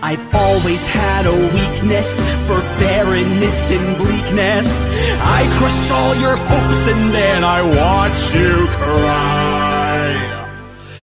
I've always had a weakness for barrenness and bleakness. I crush all your hopes and then I watch you cry.